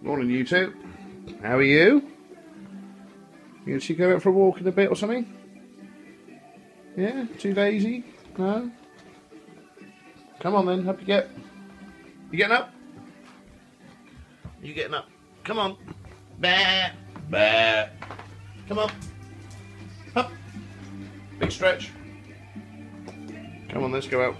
Morning, you two. How are you? You going to go out for a walk in a bit or something? Yeah? Too lazy? No? Come on then, up you get. You getting up? You getting up? Come on. Bah, bah. Come on. Up. Big stretch. Come on, let's go out.